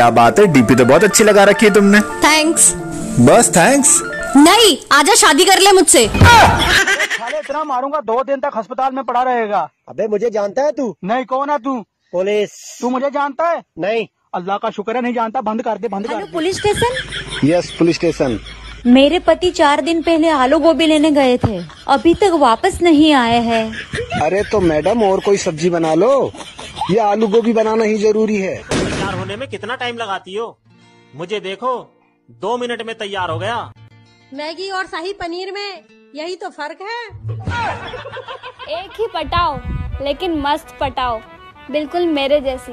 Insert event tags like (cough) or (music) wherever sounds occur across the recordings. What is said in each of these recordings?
क्या बात है? डीपी तो बहुत अच्छी लगा रखी है तुमने। थैंक्स बस थैंक्स नहीं आजा शादी कर ले मुझसे। साले इतना मारूँगा दो दिन तक अस्पताल में पड़ा रहेगा। अबे मुझे जानता है तू। नहीं कौन है तू? पुलिस। तू मुझे जानता है? नहीं। अल्लाह का शुक्र है नहीं जानता। बंद कर दे बंद कर दे। Police station? Yes police station. मेरे पति चार दिन पहले आलू गोभी लेने गए थे। अभी तक वापस नहीं आए हैं। अरे तो मैडम और कोई सब्ज़ी बना लो। ये आलू गोभी बनाना ही ज़रूरी है। होने में कितना टाइम लगाती हो? मुझे देखो दो मिनट में तैयार हो गया। मैगी और शाही पनीर में यही तो फ़र्क है। (laughs) एक ही पटाओ लेकिन मस्त पटाओ बिल्कुल मेरे जैसी।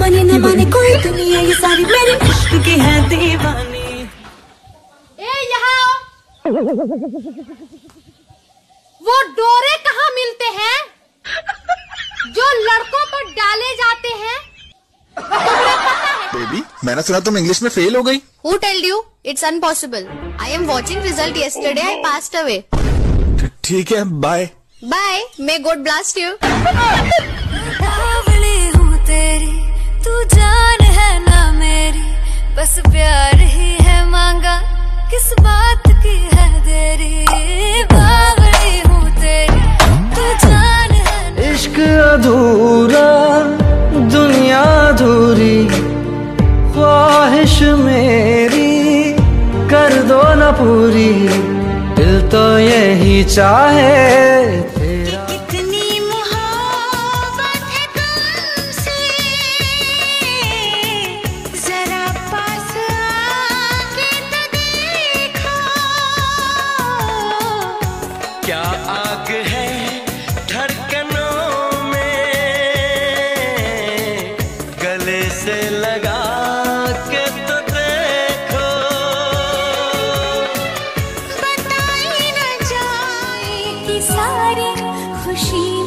माने न माने कोई दुनिया ये सारी मेरी इश्क की है दीवानी। ए यहाँ वो डोरे कहाँ मिलते हैं? मैंने सुना तुम इंग्लिश में फेल हो गई Who told you? It's impossible. I am watching result yesterday. I passed away. ठीक है bye Bye. May God blast you. हूँ तेरी तू जान है ना मेरी बस प्यार ही है मांगा किस बात की है देरी बावली हूँ तेरी तू जान है इश्क अधूरा दो पूरी। दिल तो यही चाहे तेरा। कितनी मोहब्बत है तुमसे जरा पास आके तो देखो। क्या आग है धड़कनों में? गले से सारी खुशी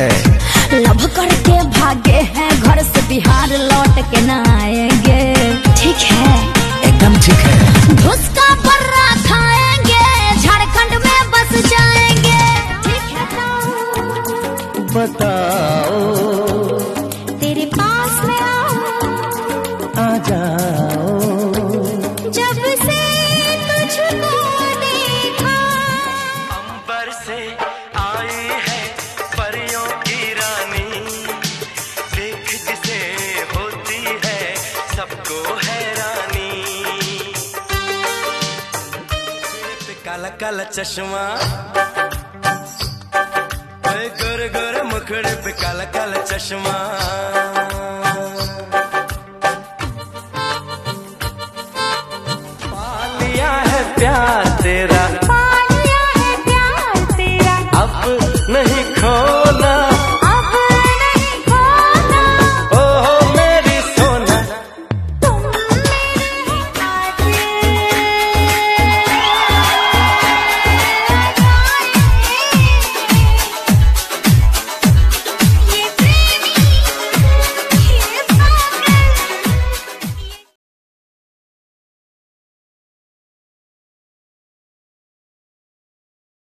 है। लव करके भागे हैं घर से बिहार लौट के न आएँगे। ठीक है? एकदम ठीक है। घुसका पर्रा खाएँगे झारखंड में बस जाएँगे। ठीक है बताओ। काला काला चश्मा। गोर गोरे मुखड़े पे काला काला चश्मा।